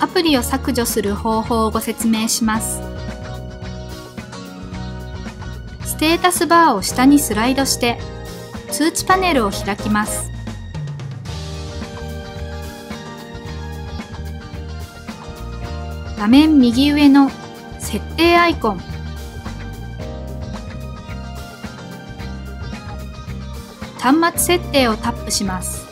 アプリを削除する方法をご説明します。ステータスバーを下にスライドして通知パネルを開きます。画面右上の設定アイコン端末設定をタップします。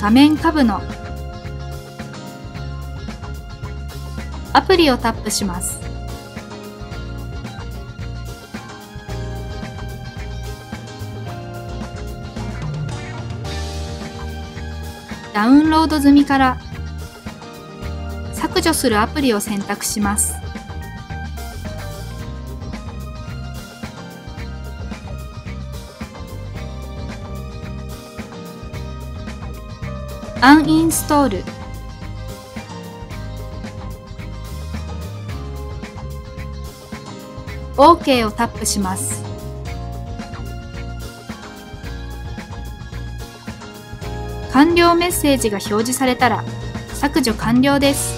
画面下部のアプリをタップします。ダウンロード済みから削除するアプリを選択します。アンインストール。オーケーをタップします。完了メッセージが表示されたら削除完了です。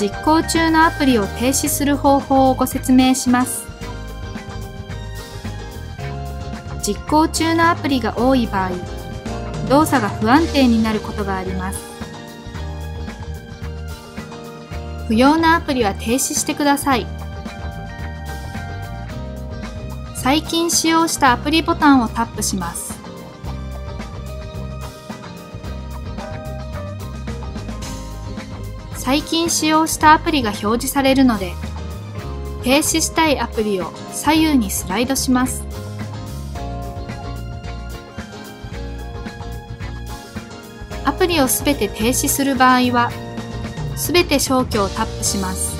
実行中のアプリを停止する方法をご説明します。実行中のアプリが多い場合、動作が不安定になることがあります。不要なアプリは停止してください。最近使用したアプリボタンをタップします。最近使用したアプリが表示されるので、停止したいアプリを左右にスライドします。アプリをすべて停止する場合は、すべて消去をタップします。